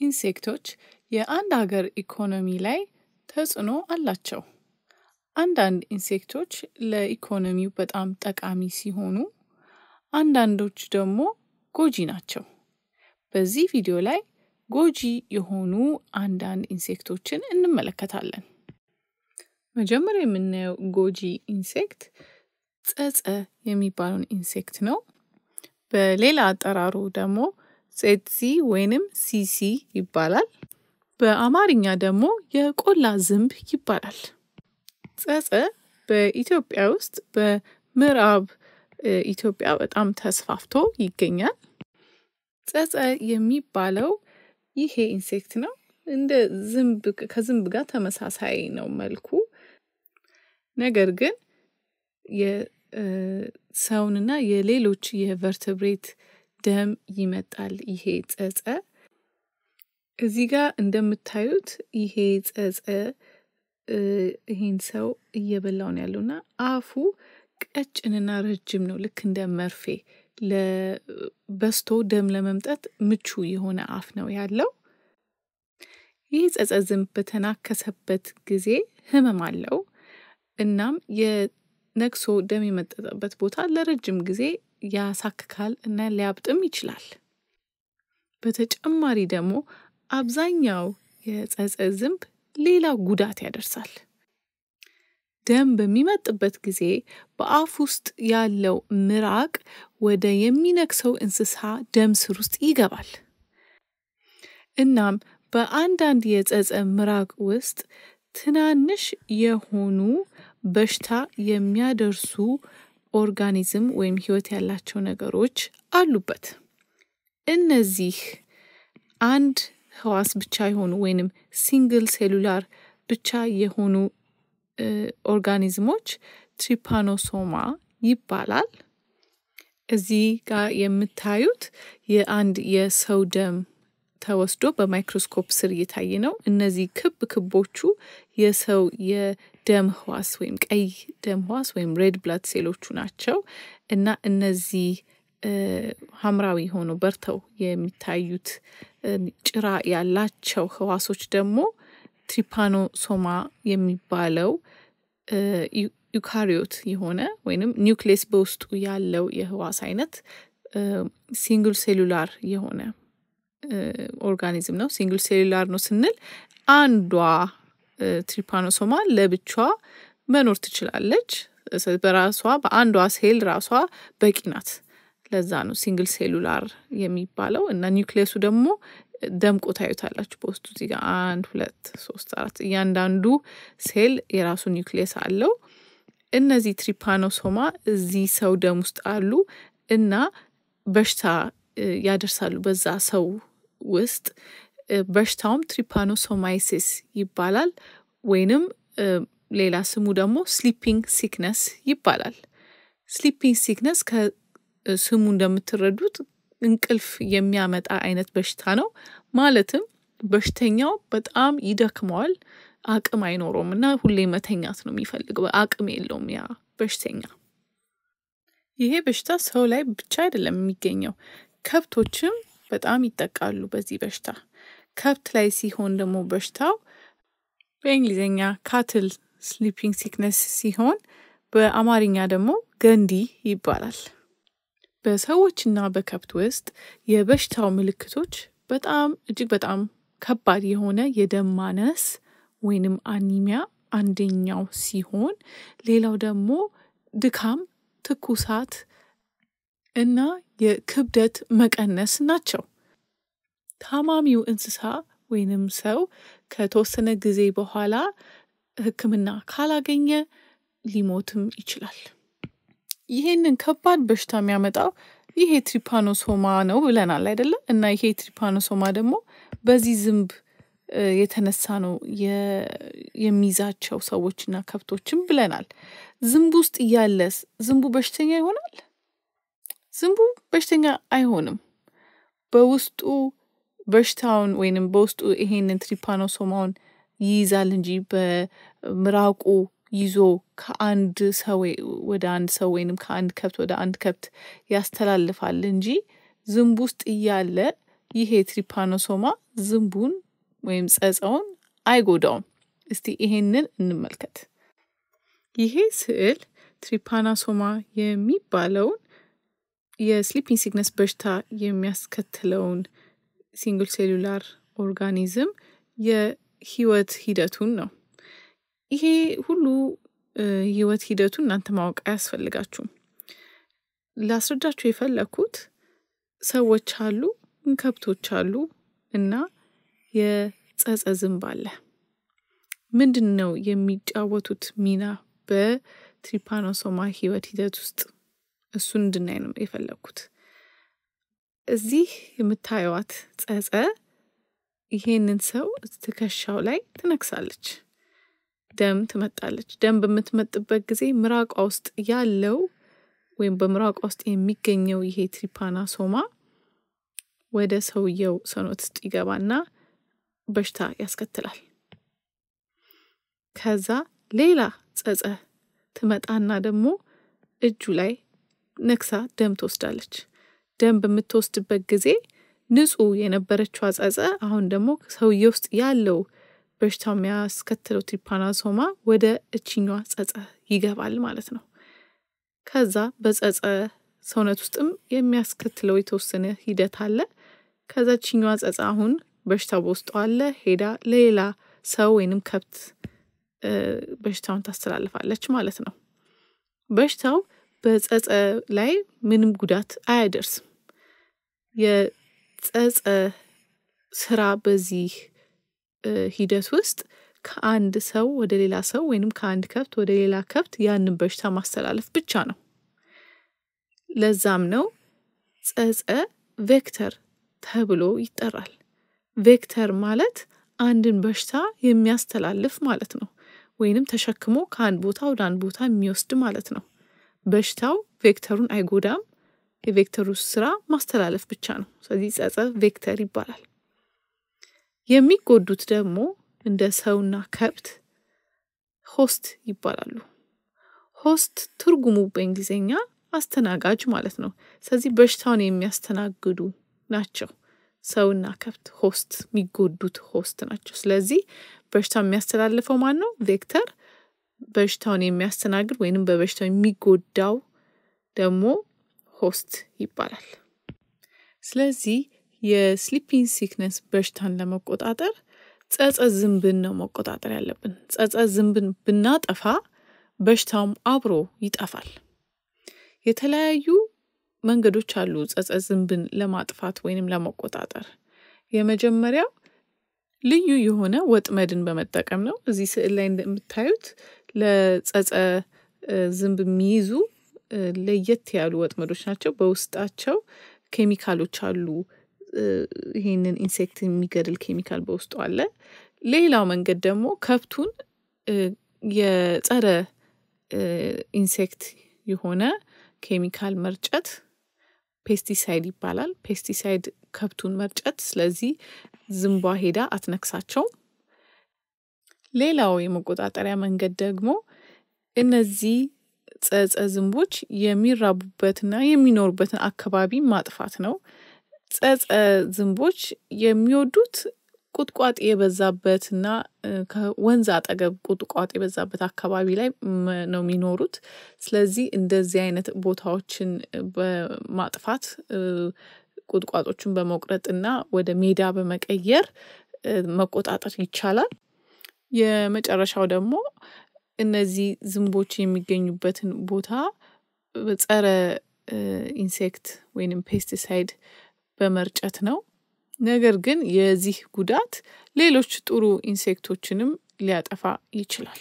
insect ኦች የአንድ ሀገር ኢኮኖሚ ላይ ተጽዕኖ አላቸው። አንዳንድ insect ኦች ለኢኮኖሚው በጣም ጠቃሚ ሲሆኑ፣ አንዳንዶች ደግሞ ጎጂ ናቸው። በዚህ ቪዲዮ ላይ ጎጂ የሆኑ አንዳንድ insect ኦችን እንመለከታለን። መጀመሪያ የምናየው ጎጂ insect ጸጸ የሚባለውን insect ነው። በሌላ አጠራሩ ደግሞ ጼትሲ ወይንም ሲሲ ይባላል። በአማርኛ ደግሞ የቆላ ዝንብ ይባላል። ጸጸ በኢትዮጵያ ውስጥ በምዕራብ ኢትዮጵያ በጣም ተስፋፍቶ ይገኛል። ጸጸ የሚባለው ይሄ ኢንሴክት ነው። እንደ ዝንብ ከዝንብ ጋር ተመሳሳይ ነው መልኩ። ነገር ግን የሰውንና የሌሎች የቨርትብሬት ደም ይመጣል። ይሄ ጸጸ እዚህ ጋር እንደምታዩት ይሄ ጸጸ ይሄን ሰው እየበላው ነው ያለውና አፉ ቀጭንና ረጅም ነው። ልክ እንደ መርፌ በስቶ ደም ለመምጠት ምቹ የሆነ አፍ ነው ያለው። ይህ ጸጸ ዝንብ በተናከሰበት ጊዜ ህመም አለው። እናም የነክሶ ደም የመጠጠበት ቦታ ለረጅም ጊዜ ያሳክካል እና ሊያብጥም ይችላል። በተጨማሪ ደግሞ አብዛኛው የጸጸ ዝንብ ሌላ ጉዳት ያደርሳል። ደም በሚመጥበት ጊዜ በአፍ ውስጥ ያለው ምራቅ ወደ የሚነክሰው እንስሳ ደም ስር ውስጥ ይገባል። እናም በአንዳንድ የጸጸ ምራቅ ውስጥ ትናንሽ የሆኑ በሽታ የሚያደርሱ organism ወይም ህይወት ያላቸው ነገሮች አሉበት። እነዚህ አንድ ህዋስ ብቻ የሆኑ ወይንም single cellular ብቻ የሆኑ organism ኦች trypanosoma ይባላል። እዚህ ጋር የምታዩት የአንድ የሰው ደም ተወስዶ በማይክሮስኮፕ ስር እየታየ ነው። እነዚህ ክብ ክቦቹ የሰው የደም ህዋስ ወይም ቀይ ደም ህዋስ ወይም red blood cell ኦቹ ናቸው እና እነዚህ ሐምራዊ ሆኖ በርተው የሚታዩት ጭራ ያላቸው ህዋሶች ደግሞ trypanosoma የሚባለው eukaryote የሆነ ወይንም ኒውክሌስ በውስጡ ያለው የህዋስ አይነት single cellular የሆነ organism ነው። single cellular ነው ስንል አንዷ trypanosoma ለብቻዋ መኖር ትችላለች። በራሷ በአንዷ ሴል ራሷ በቂ ናት። ለዛ ነው single cellular የሚባለው እና ኒውክሌሱ ደግሞ ደምቆ ታዩታላችሁ በውስጡ እዚህ ጋር አንድ ሁለት ሶስት አራት እያንዳንዱ ሴል የራሱ ኒውክሌስ አለው። እነዚህ trypanosoma እዚህ ሰው ደም ውስጥ አሉ እና በሽታ ያደርሳሉ በዛ ሰው ውስጥ። በሽታውም trypanosomiasis ይባላል ወይንም ሌላ ስሙ ደግሞ sleeping sickness ይባላል። sleeping sickness ከስሙ እንደምትረዱት እንቅልፍ የሚያመጣ አይነት በሽታ ነው። ማለትም በሽተኛው በጣም ይደክመዋል፣ አቅም አይኖረውም እና ሁሌ መተኛት ነው የሚፈልገው። አቅም የለውም ያ በሽተኛ። ይሄ በሽታ ሰው ላይ ብቻ አይደለም የሚገኘው፣ ከብቶችም በጣም ይጠቃሉ በዚህ በሽታ። ከብት ላይ ሲሆን ደግሞ በሽታው በእንግሊዝኛ cattle sleeping sickness ሲሆን በአማርኛ ደግሞ ገንዲ ይባላል። በሰዎችና በከብት ውስጥ የበሽታው ምልክቶች በጣም እጅግ በጣም ከባድ የሆነ የደም ማነስ ወይንም አኒሚያ አንደኛው ሲሆን ሌላው ደግሞ ድካም፣ ትኩሳት እና የክብደት መቀነስ ናቸው። ታማሚው እንስሳ ወይንም ሰው ከተወሰነ ጊዜ በኋላ ሕክምና ካላገኘ ሊሞትም ይችላል። ይሄንን ከባድ በሽታ የሚያመጣው ይሄ ትሪፓኖሶማ ነው ብለናል አይደለ? እና ይሄ ትሪፓኖሶማ ደግሞ በዚህ ዝንብ የተነሳ ነው የሚይዛቸው ሰዎችና ከብቶችም ብለናል። ዝንብ ውስጥ እያለስ ዝንቡ በሽተኛ ይሆናል? ዝንቡ በሽተኛ አይሆንም። በውስጡ በሽታውን ወይንም በውስጡ ይሄንን ትሪፓኖሶማውን ይይዛል እንጂ በምራቁ ይዞ ከአንድ ሰው ወደ አንድ ሰው ወይንም ከአንድ ከብት ወደ አንድ ከብት ያስተላልፋል እንጂ ዝንብ ውስጥ እያለ ይሄ trypanosoma ዝንቡን ወይም ጸጸውን አይጎዳውም። እስቲ ይሄንን እንመልከት። ይሄ ስዕል trypanosoma የሚባለውን የ sleeping sickness በሽታ የሚያስከትለውን single cellular organism የህይወት ሂደቱን ነው። ይሄ ሁሉ ህይወት ሂደቱ እናንተ ማወቅ አያስፈልጋችሁም። ላስረዳችሁ የፈለኩት ሰዎች አሉ፣ ከብቶች አሉ እና የጸጸ ዝንብ አለ። ምንድን ነው የሚጫወቱት ሚና በ trypanosoma ህይወት ሂደት ውስጥ? እሱን እንድናይ ነው የፈለግኩት። እዚህ የምታየዋት ጸጸ ይሄንን ሰው ትከሻው ላይ ትነክሳለች፣ ደም ትመጣለች። ደም በምትመጥበት ጊዜ ምራቋ ውስጥ ያለው ወይም በምራቋ ውስጥ የሚገኘው ይሄ ትሪፓናሶማ ወደ ሰውየው ሰውነት ውስጥ ይገባና በሽታ ያስከትላል። ከዛ ሌላ ጸጸ ትመጣና ደግሞ እጁ ላይ ነክሳ ደም ትወስዳለች። ደም በምትወስድበት ጊዜ ንጹህ የነበረችው ጸጸ አሁን ደግሞ ሰውዬ ውስጥ ያለው በሽታው የሚያስከትለው ትሪፓናሶማ ወደ እችኛዋ ጸጸ ይገባል ማለት ነው። ከዛ በጸጸ ሰውነት ውስጥም የሚያስከትለው የተወሰነ ሂደት አለ። ከዛ ችኛዋ ጸጸ አሁን በሽታው በውስጡ አለ፣ ሄዳ ለሌላ ሰው ወይንም ከብት በሽታውን ታስተላልፋለች ማለት ነው። በሽታው በጸጸ ላይ ምንም ጉዳት አያደርስም። የጸጸ ስራ በዚህ ሂደት ውስጥ ከአንድ ሰው ወደ ሌላ ሰው ወይንም ከአንድ ከብት ወደ ሌላ ከብት ያንን በሽታ ማስተላለፍ ብቻ ነው። ለዛም ነው ጸጸ vector ተብሎ ይጠራል። vector ማለት አንድን በሽታ የሚያስተላልፍ ማለት ነው። ወይንም ተሸክሞ ከአንድ ቦታ ወደ አንድ ቦታ የሚወስድ ማለት ነው። በሽታው vector ኡን አይጎዳም። የ vector ኡ ስራ ማስተላለፍ ብቻ ነው። ስለዚህ ጸጸ vector ይባላል። የሚጎዱት ደግሞ እንደ ሰውና ከብት host ይባላሉ። host ትርጉሙ በእንግሊዝኛ አስተናጋጅ ማለት ነው። ስለዚህ በሽታውን የሚያስተናግዱ ናቸው። ሰውና ከብት host የሚጎዱት host ናቸው። ስለዚህ በሽታው የሚያስተላልፈው ማን ነው? vector። በሽታውን የሚያስተናግድ ወይንም በበሽታው የሚጎዳው ደግሞ host ይባላል። ስለዚህ የ sleeping sickness በሽታን ለመቆጣጠር ጸጸ ዝንብን ነው መቆጣጠር ያለብን። ጸጸ ዝንብን ብናጠፋ በሽታውም አብሮ ይጠፋል። የተለያዩ መንገዶች አሉ ጸጸ ዝንብን ለማጥፋት ወይንም ለመቆጣጠር። የመጀመሪያው ልዩ የሆነ ወጥመድን በመጠቀም ነው። እዚህ ስዕል ላይ እንደምታዩት ለጸጸ ዝንብ የሚይዙ ለየት ያሉ ወጥመዶች ናቸው። በውስጣቸው ኬሚካሎች አሉ። ይሄንን insect የሚገድል ኬሚካል በውስጡ አለ። ሌላው መንገድ ደግሞ ከብቱን የጸረ insect የሆነ ኬሚካል መርጨት pesticide ይባላል። pesticide ከብቱን መርጨት። ስለዚህ ዝንቧ ሄዳ አትነክሳቸውም። ሌላው የመቆጣጠሪያ መንገድ ደግሞ እነዚህ ጸጸ ዝንቦች የሚራቡበትና የሚኖሩበትን አካባቢ ማጥፋት ነው። ጸጸ ዝንቦች የሚወዱት ቁጥቋጥ የበዛበትና ከወንዝ አጠገብ ቁጥቋጥ የበዛበት አካባቢ ላይ ነው የሚኖሩት። ስለዚህ እንደዚህ አይነት ቦታዎችን በማጥፋት ቁጥቋጦቹን በመቁረጥና ወደ ሜዳ በመቀየር መቆጣጠር ይቻላል። የመጨረሻው ደግሞ እነዚህ ዝንቦች የሚገኙበትን ቦታ ጸረ insect ወይንም pesticide በመርጨት ነው። ነገር ግን የዚህ ጉዳት ሌሎች ጥሩ insect ኦችንም ሊያጠፋ ይችላል።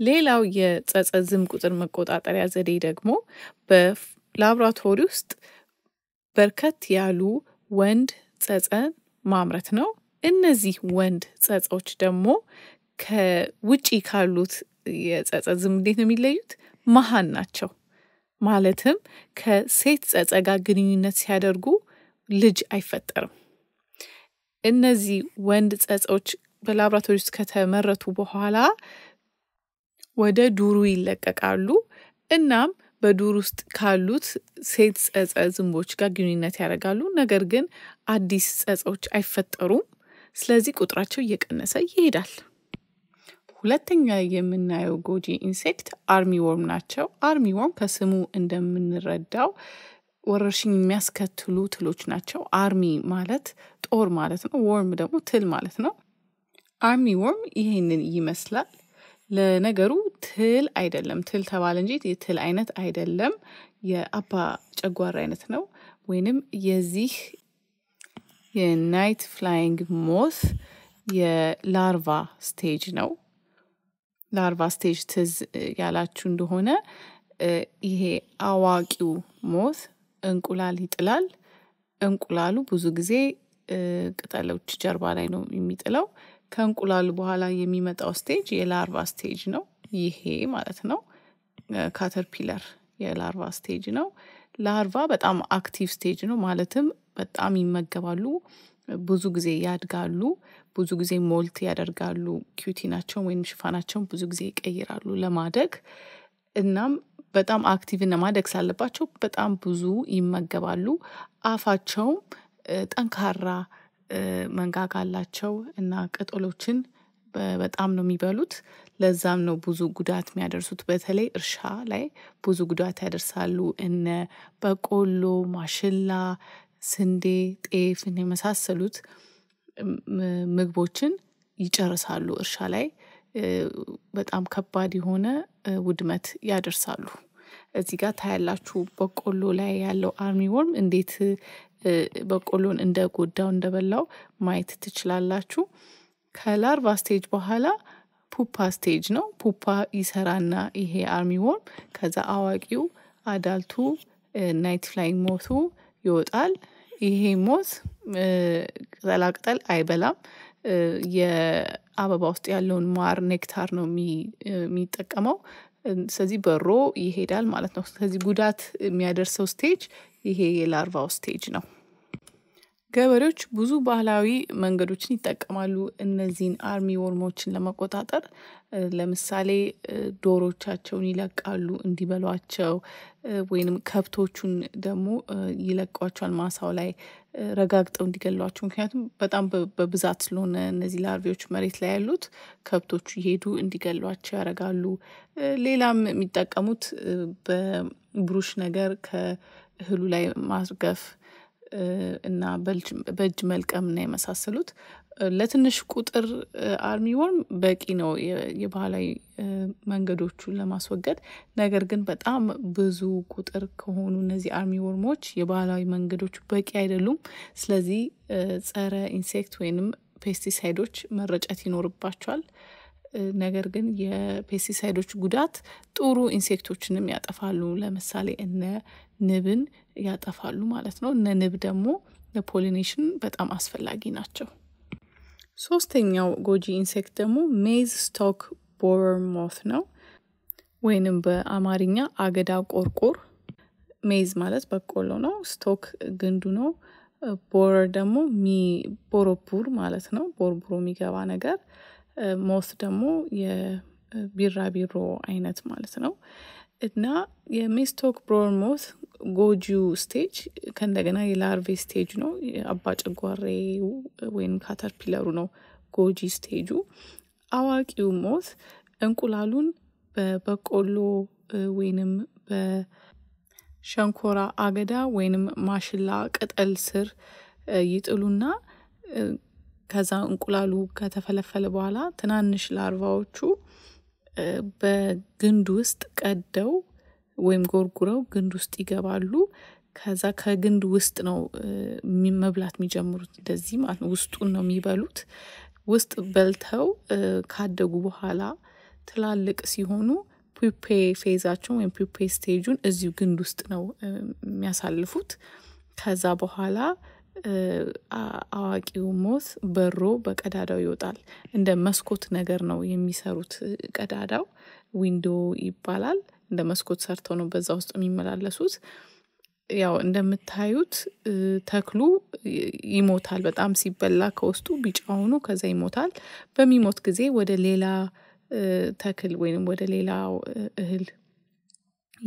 ሌላው የጸጸ ዝንብ ቁጥር መቆጣጠሪያ ዘዴ ደግሞ በላብራቶሪ ውስጥ በርከት ያሉ ወንድ ጸጸን ማምረት ነው። እነዚህ ወንድ ጸጾች ደግሞ ከውጪ ካሉት የጸጸ ዝንብ እንዴት ነው የሚለዩት? መሀን ናቸው። ማለትም ከሴት ጸጸ ጋር ግንኙነት ሲያደርጉ ልጅ አይፈጠርም። እነዚህ ወንድ ጸጾች በላብራቶሪ ውስጥ ከተመረቱ በኋላ ወደ ዱሩ ይለቀቃሉ። እናም በዱር ውስጥ ካሉት ሴት ጸጸ ዝንቦች ጋር ግንኙነት ያደርጋሉ። ነገር ግን አዲስ ጸጾች አይፈጠሩም። ስለዚህ ቁጥራቸው እየቀነሰ ይሄዳል። ሁለተኛ የምናየው ጎጂ insect army worm ናቸው። army worm ከስሙ እንደምንረዳው ወረርሽኝ የሚያስከትሉ ትሎች ናቸው። army ማለት ጦር ማለት ነው። worm ደግሞ ትል ማለት ነው። army worm ይህንን ይመስላል። ለነገሩ ትል አይደለም። ትል ተባለ እንጂ የትል አይነት አይደለም። የአባ ጨጓራ አይነት ነው። ወይንም የዚህ የ night flying moth የ larva stage ነው። larva stage ትዝ ያላችሁ እንደሆነ ይሄ አዋቂው moth እንቁላል ይጥላል። እንቁላሉ ብዙ ጊዜ ቅጠሎች ጀርባ ላይ ነው የሚጥለው። ከእንቁላሉ በኋላ የሚመጣው stage የ larva stage ነው። ይሄ ማለት ነው caterpillar የ larva stage ነው። larva በጣም active stage ነው። ማለትም በጣም ይመገባሉ፣ ብዙ ጊዜ ያድጋሉ፣ ብዙ ጊዜ molt ያደርጋሉ። cutin ኣቸውን ወይም ሽፋናቸውን ብዙ ጊዜ ይቀይራሉ ለማደግ እናም በጣም active እና ማደግ ስላለባቸው በጣም ብዙ ይመገባሉ። አፋቸውም ጠንካራ መንጋጋ አላቸው እና ቅጠሎችን በጣም ነው የሚበሉት። ለዛም ነው ብዙ ጉዳት የሚያደርሱት። በተለይ እርሻ ላይ ብዙ ጉዳት ያደርሳሉ። እነ በቆሎ፣ ማሽላ፣ ስንዴ፣ ጤፍን የመሳሰሉት ምግቦችን ይጨርሳሉ። እርሻ ላይ በጣም ከባድ የሆነ ውድመት ያደርሳሉ። እዚህ ጋር ታያላችሁ በቆሎ ላይ ያለው አርሚ ወርም እንዴት በቆሎን እንደጎዳው እንደበላው ማየት ትችላላችሁ። ከ larva stage በኋላ pupa stage ነው። pupa ይሰራና ይሄ army worm ከዛ አዋቂው adult ኡ night flying moth ኡ ይወጣል። ይሄ moth ቅጠላቅጠል አይበላም። የአበባ ውስጥ ያለውን ማር nectar ነው የሚጠቀመው። ስለዚህ በሮ ይሄዳል ማለት ነው። ስለዚህ ጉዳት የሚያደርሰው stage ይሄ የ larva ው stage ነው። ገበሬዎች ብዙ ባህላዊ መንገዶችን ይጠቀማሉ እነዚህን army worm ኦችን ለመቆጣጠር። ለምሳሌ ዶሮቻቸውን ይለቃሉ እንዲበሏቸው ወይንም ከብቶቹን ደግሞ ይለቋቸዋል ማሳው ላይ ረጋግጠው እንዲገሏቸው። ምክንያቱም በጣም በብዛት ስለሆነ እነዚህ larvae ዎች መሬት ላይ ያሉት ከብቶቹ ይሄዱ እንዲገሏቸው ያደርጋሉ። ሌላም የሚጠቀሙት በ brush ነገር ከእህሉ ላይ ማርገፍ እና በእጅ መልቀም እና የመሳሰሉት ለትንሽ ቁጥር army worm በቂ ነው የባህላዊ መንገዶቹን ለማስወገድ። ነገር ግን በጣም ብዙ ቁጥር ከሆኑ እነዚህ army worm ኦች የባህላዊ መንገዶች በቂ አይደሉም። ስለዚህ ጸረ insect ወይንም pesticide ኦች መረጨት ይኖርባቸዋል። ነገር ግን የ pesticide ኦች ጉዳት ጥሩ insect ኦችንም ያጠፋሉ። ለምሳሌ እነ ንብን ያጠፋሉ ማለት ነው። እነ ንብ ደግሞ ለ pollination በጣም አስፈላጊ ናቸው። ሶስተኛው ጎጂ insect ደግሞ maize stalk borer moth ነው። ወይንም በአማርኛ አገዳ ቆርቆር። maize ማለት በቆሎ ነው። stalk ግንዱ ነው። borer ደግሞ ቦሮቡር ማለት ነው። ቦርቡሮ የሚገባ ነገር moth ደግሞ የቢራቢሮ አይነት ማለት ነው። እና የ maize stalk borer moth ጎጂው stage ከእንደገና የ larvae stage ነው። አባ ጨጓሬ ወይም caterpillar ኡ ነው ጎጂ stage ኡ። አዋቂው moth እንቁላሉን በበቆሎ ወይንም በሸንኮራ አገዳ ወይንም ማሽላ ቅጠል ስር ይጥሉና ከዛ እንቁላሉ ከተፈለፈለ በኋላ ትናንሽ ላርቫዎቹ በግንድ ውስጥ ቀደው ወይም ጎርጉረው ግንድ ውስጥ ይገባሉ። ከዛ ከግንድ ውስጥ ነው መብላት የሚጀምሩት እንደዚህ ማለት ነው። ውስጡን ነው የሚበሉት። ውስጥ በልተው ካደጉ በኋላ ትላልቅ ሲሆኑ pupae phase ኣቸውን ወይም pupae stage ኡን እዚሁ ግንድ ውስጥ ነው የሚያሳልፉት። ከዛ በኋላ አዋቂው moth በሮ በቀዳዳው ይወጣል። እንደ መስኮት ነገር ነው የሚሰሩት። ቀዳዳው window ይባላል። እንደ መስኮት ሰርተው ነው በዛ ውስጥ የሚመላለሱት። ያው እንደምታዩት ተክሉ ይሞታል። በጣም ሲበላ ከውስጡ ቢጫ ሆኖ ከዛ ይሞታል። በሚሞት ጊዜ ወደ ሌላ ተክል ወይንም ወደ ሌላው እህል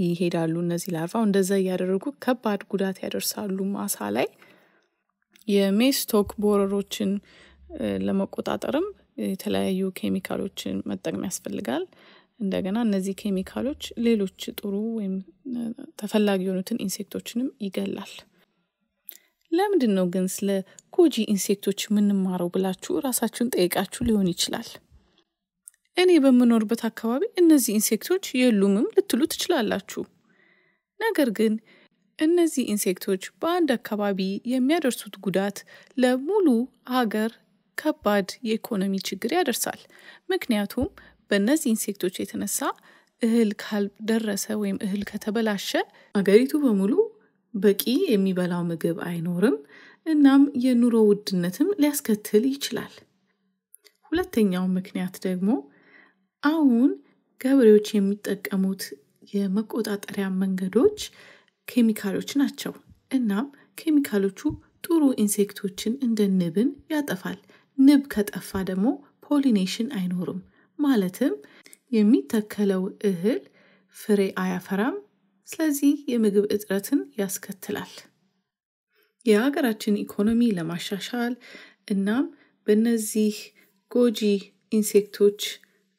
ይሄዳሉ። እነዚህ larva ው እንደዛ እያደረጉ ከባድ ጉዳት ያደርሳሉ ማሳ ላይ። የ maize stalk borer ኦችን ለመቆጣጠርም የተለያዩ ኬሚካሎችን መጠቀም ያስፈልጋል። እንደገና እነዚህ ኬሚካሎች ሌሎች ጥሩ ወይም ተፈላጊ የሆኑትን insect ኦችንም ይገላል። ለምንድን ነው ግን ስለ ጎጂ insect ኦች የምንማረው ብላችሁ ራሳችሁን ጠይቃችሁ ሊሆን ይችላል። እኔ በምኖርበት አካባቢ እነዚህ insect ኦች የሉምም ልትሉ ትችላላችሁ። ነገር ግን እነዚህ insect ኦች በአንድ አካባቢ የሚያደርሱት ጉዳት ለሙሉ ሀገር ከባድ የኢኮኖሚ ችግር ያደርሳል። ምክንያቱም በእነዚህ insect ኦች የተነሳ እህል ካልደረሰ ወይም እህል ከተበላሸ አገሪቱ በሙሉ በቂ የሚበላው ምግብ አይኖርም። እናም የኑሮ ውድነትም ሊያስከትል ይችላል። ሁለተኛው ምክንያት ደግሞ አሁን ገበሬዎች የሚጠቀሙት የመቆጣጠሪያ መንገዶች ኬሚካሎች ናቸው። እናም ኬሚካሎቹ ጥሩ insect ኦችን እንደ ንብን ያጠፋል። ንብ ከጠፋ ደግሞ pollination አይኖርም። ማለትም የሚተከለው እህል ፍሬ አያፈራም። ስለዚህ የምግብ እጥረትን ያስከትላል። የሀገራችን ኢኮኖሚ ለማሻሻል እናም በእነዚህ ጎጂ insect ኦች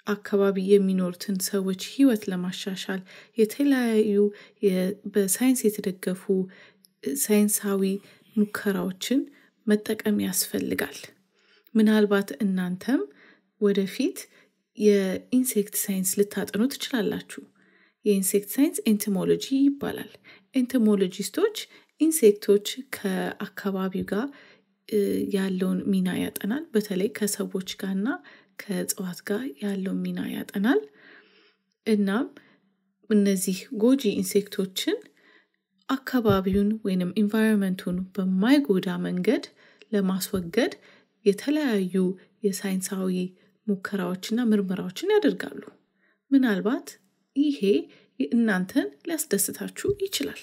አካባቢ የሚኖሩትን ሰዎች ሕይወት ለማሻሻል የተለያዩ በሳይንስ የተደገፉ ሳይንሳዊ ሙከራዎችን መጠቀም ያስፈልጋል። ምናልባት እናንተም ወደፊት የ insect science ልታጠኑ ትችላላችሁ። የ insect science entomology ይባላል። entomologist ኦች insect ኦች ከአካባቢው ጋር ያለውን ሚና ያጠናል። በተለይ ከሰዎች ጋርና ከእጽዋት ጋር ያለውን ሚና ያጠናል። እናም እነዚህ ጎጂ insect ኦችን አካባቢውን ወይንም environment ኡን በማይጎዳ መንገድ ለማስወገድ የተለያዩ የሳይንሳዊ ሙከራዎችና ምርመራዎችን ያደርጋሉ። ምናልባት ይሄ እናንተን ሊያስደስታችሁ ይችላል።